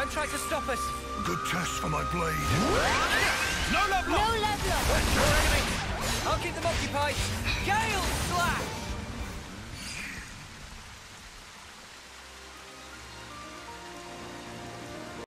Don't try to stop us. Good test for my blade. No love No lost. love lost. That's your enemy. I'll keep them occupied. Go!